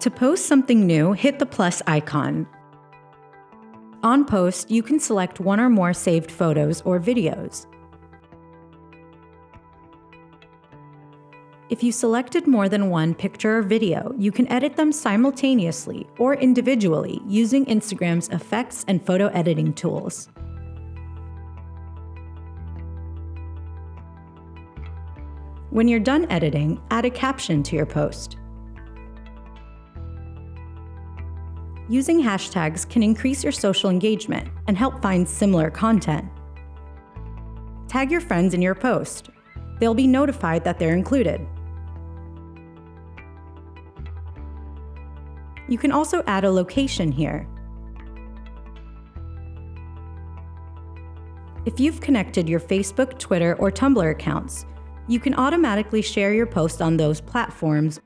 To post something new, hit the plus icon. On post, you can select one or more saved photos or videos. If you selected more than one picture or video, you can edit them simultaneously or individually using Instagram's effects and photo editing tools. When you're done editing, add a caption to your post. Using hashtags can increase your social engagement and help find similar content. Tag your friends in your post. They'll be notified that they're included. You can also add a location here. If you've connected your Facebook, Twitter, or Tumblr accounts, you can automatically share your post on those platforms